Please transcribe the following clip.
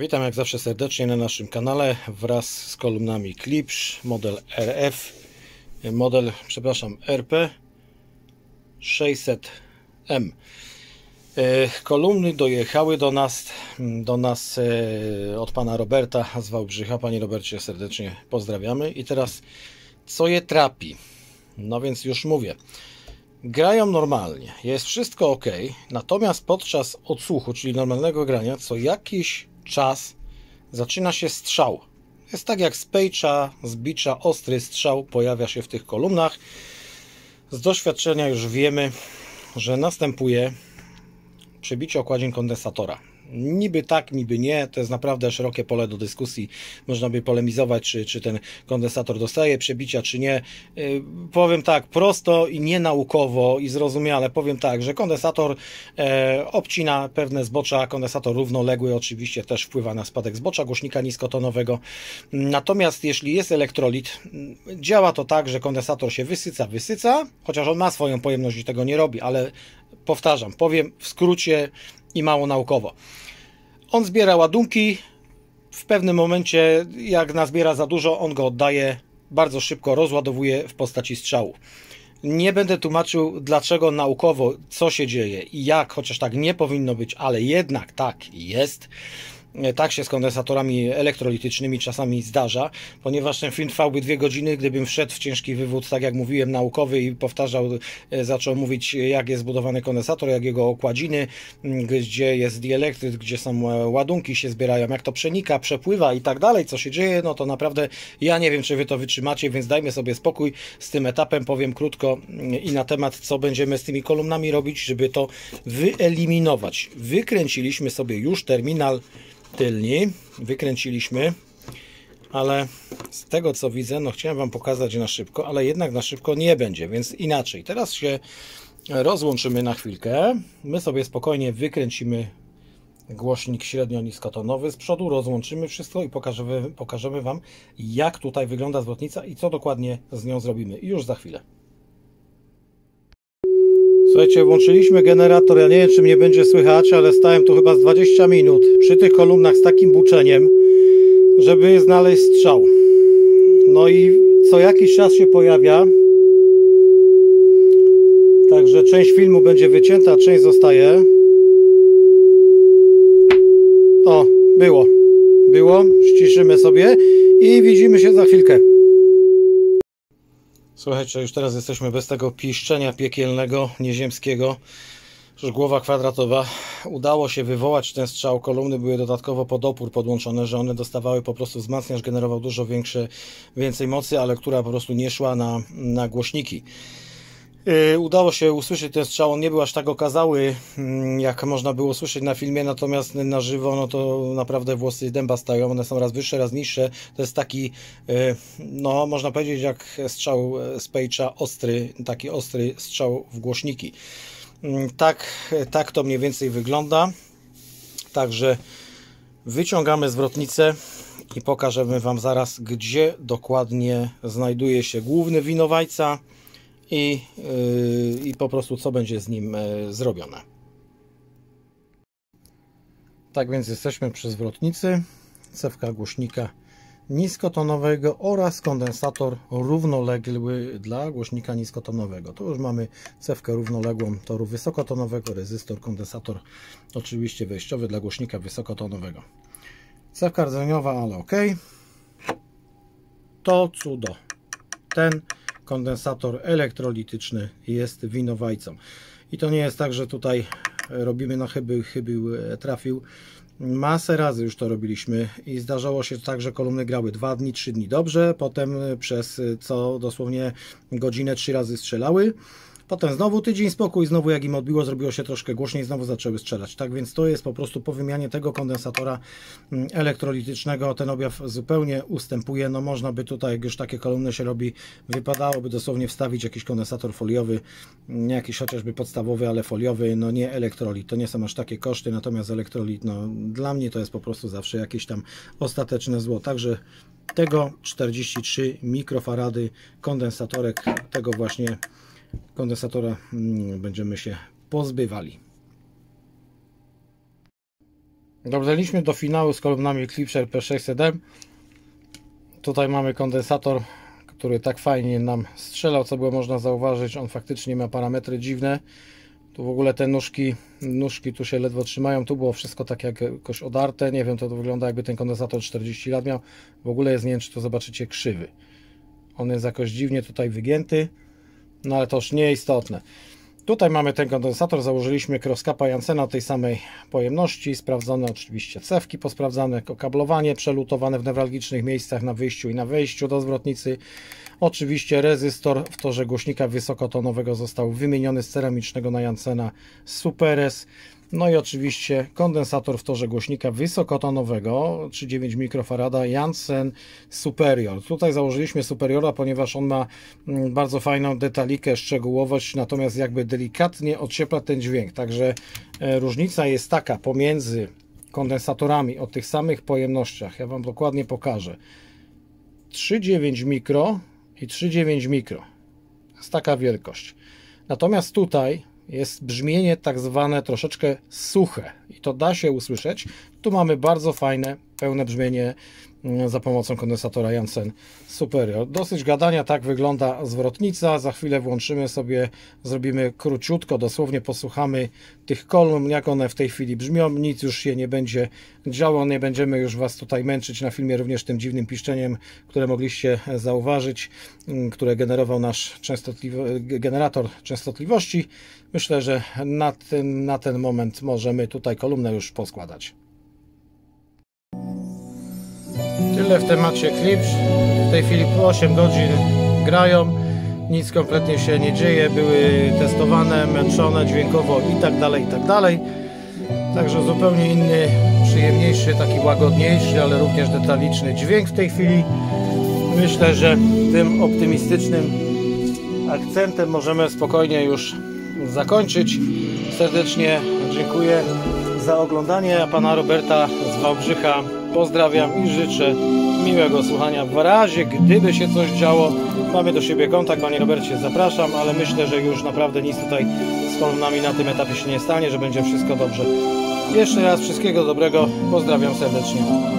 Witam jak zawsze serdecznie na naszym kanale wraz z kolumnami Klipsz, model RF, model, przepraszam, RP 600M. E, kolumny dojechały do nas, do nas e, od pana Roberta z Wałbrzycha. Panie Robercie, serdecznie pozdrawiamy. I teraz, co je trapi? No więc już mówię. Grają normalnie, jest wszystko ok, natomiast podczas odsłuchu, czyli normalnego grania, co jakiś czas zaczyna się strzał. Jest tak jak z pejcza, z bicza, ostry strzał pojawia się w tych kolumnach. Z doświadczenia już wiemy, że następuje przebicie okładzin kondensatora. Niby tak, niby nie, to jest naprawdę szerokie pole do dyskusji. Można by polemizować, czy, czy ten kondensator dostaje przebicia, czy nie. Yy, powiem tak, prosto i nienaukowo i zrozumiale powiem tak, że kondensator e, obcina pewne zbocza, kondensator równoległy oczywiście też wpływa na spadek zbocza głośnika niskotonowego. Natomiast jeśli jest elektrolit, działa to tak, że kondensator się wysyca, wysyca, chociaż on ma swoją pojemność i tego nie robi, ale powtarzam, powiem w skrócie i mało naukowo. On zbiera ładunki, w pewnym momencie, jak nazbiera za dużo, on go oddaje, bardzo szybko rozładowuje w postaci strzału. Nie będę tłumaczył, dlaczego naukowo, co się dzieje i jak, chociaż tak nie powinno być, ale jednak tak jest. E, tak się z kondensatorami elektrolitycznymi czasami zdarza, ponieważ ten film trwałby dwie godziny, gdybym wszedł w ciężki wywód, tak jak mówiłem, naukowy i powtarzał, e, zaczął mówić, jak jest zbudowany kondensator, jak jego okładziny, gdzie jest dielektryt, gdzie są e, ładunki się zbierają, jak to przenika, przepływa i tak dalej, co się dzieje, no to naprawdę ja nie wiem, czy wy to wytrzymacie, więc dajmy sobie spokój z tym etapem, powiem krótko i na temat, co będziemy z tymi kolumnami robić, żeby to wyeliminować. Wykręciliśmy sobie już terminal tylni wykręciliśmy, ale z tego co widzę, no chciałem Wam pokazać na szybko, ale jednak na szybko nie będzie, więc inaczej. Teraz się rozłączymy na chwilkę. My sobie spokojnie wykręcimy głośnik średnio-niskotonowy z przodu, rozłączymy wszystko i pokażemy, pokażemy Wam, jak tutaj wygląda zwrotnica i co dokładnie z nią zrobimy. Już za chwilę. Słuchajcie, włączyliśmy generator, ja nie wiem czy mnie będzie słychać, ale stałem tu chyba z 20 minut przy tych kolumnach z takim buczeniem, żeby znaleźć strzał. No i co jakiś czas się pojawia, także część filmu będzie wycięta, część zostaje. O, było, było, ściszymy sobie i widzimy się za chwilkę. Słuchajcie, już teraz jesteśmy bez tego piszczenia piekielnego, nieziemskiego. Już głowa kwadratowa. Udało się wywołać ten strzał. Kolumny były dodatkowo pod opór podłączone, że one dostawały po prostu wzmacniacz, generował dużo większe, więcej mocy, ale która po prostu nie szła na, na głośniki. Y, udało się usłyszeć ten strzał, on nie był aż tak okazały, mm, jak można było słyszeć na filmie, natomiast na żywo, no to naprawdę włosy dęba stają, one są raz wyższe, raz niższe. To jest taki, y, no można powiedzieć jak strzał z Page'a, ostry, taki ostry strzał w głośniki. Mm, tak, tak to mniej więcej wygląda. Także wyciągamy zwrotnicę i pokażemy Wam zaraz, gdzie dokładnie znajduje się główny winowajca i, yy, i po prostu co będzie z nim yy, zrobione. Tak więc jesteśmy przy zwrotnicy, cewka głośnika niskotonowego oraz kondensator równoległy dla głośnika niskotonowego. Tu już mamy cewkę równoległą toru wysokotonowego, rezystor, kondensator oczywiście wejściowy dla głośnika wysokotonowego. Cewka rdzeniowa, ale ok. To cudo. Ten kondensator elektrolityczny jest winowajcą. I to nie jest tak, że tutaj robimy na chyby, chybił e, trafił. Masę razy już to robiliśmy i zdarzało się tak, że kolumny grały 2 dni, 3 dni dobrze, potem przez co dosłownie godzinę, 3 razy strzelały. Potem znowu tydzień spokój, znowu jak im odbiło, zrobiło się troszkę głośniej, znowu zaczęły strzelać. Tak więc to jest po prostu po wymianie tego kondensatora mm, elektrolitycznego ten objaw zupełnie ustępuje. No można by tutaj, jak już takie kolumny się robi, wypadałoby dosłownie wstawić jakiś kondensator foliowy, nie jakiś chociażby podstawowy, ale foliowy, no nie elektrolit. To nie są aż takie koszty, natomiast elektrolit, no dla mnie to jest po prostu zawsze jakieś tam ostateczne zło. Także tego 43 mikrofarady kondensatorek tego właśnie kondensatora mm, będziemy się pozbywali. Dobrnęliśmy do finału z kolumnami Eclipse P600M. Tutaj mamy kondensator, który tak fajnie nam strzelał, co było można zauważyć. On faktycznie ma parametry dziwne. Tu w ogóle te nóżki, nóżki tu się ledwo trzymają. Tu było wszystko tak jak jakoś odarte. Nie wiem, to wygląda jakby ten kondensator 40 lat miał. W ogóle jest, nie wiem czy to zobaczycie, krzywy. On jest jakoś dziwnie tutaj wygięty. No ale to już nieistotne. Tutaj mamy ten kondensator, założyliśmy crosskapa Jansena tej samej pojemności, sprawdzone oczywiście cewki posprawdzane, okablowanie przelutowane w newralgicznych miejscach na wyjściu i na wejściu do zwrotnicy. Oczywiście rezystor w torze głośnika wysokotonowego został wymieniony z ceramicznego na Jansena Superes. No i oczywiście kondensator w torze głośnika wysokotonowego 3,9 mikrofarada Janssen Superior. Tutaj założyliśmy Superiora, ponieważ on ma mm, bardzo fajną detalikę, szczegółowość, natomiast jakby delikatnie odciepla ten dźwięk. Także e, różnica jest taka pomiędzy kondensatorami o tych samych pojemnościach. Ja Wam dokładnie pokażę. 3,9 mikro i 3,9 mikro. Jest taka wielkość. Natomiast tutaj jest brzmienie tak zwane troszeczkę suche i to da się usłyszeć. Tu mamy bardzo fajne, pełne brzmienie za pomocą kondensatora Janssen Superior. Dosyć gadania, tak wygląda zwrotnica. Za chwilę włączymy sobie, zrobimy króciutko, dosłownie posłuchamy tych kolumn, jak one w tej chwili brzmią. Nic już się nie będzie działo, nie będziemy już Was tutaj męczyć na filmie również tym dziwnym piszczeniem, które mogliście zauważyć, mm, które generował nasz generator częstotliwości. Myślę, że na ten, na ten moment możemy tutaj kolumnę już poskładać. Tyle w temacie Clips. W tej chwili po 8 godzin grają. Nic kompletnie się nie dzieje. Były testowane, męczone dźwiękowo i tak dalej, i tak dalej. Także zupełnie inny, przyjemniejszy, taki łagodniejszy, ale również detaliczny dźwięk w tej chwili. Myślę, że tym optymistycznym akcentem możemy spokojnie już zakończyć. Serdecznie dziękuję za oglądanie. Pana Roberta z Wałbrzycha pozdrawiam i życzę miłego słuchania. W razie gdyby się coś działo, mamy do siebie kontakt. Panie Robercie, zapraszam, ale myślę, że już naprawdę nic tutaj z kolumnami na tym etapie się nie stanie, że będzie wszystko dobrze. Jeszcze raz wszystkiego dobrego. Pozdrawiam serdecznie.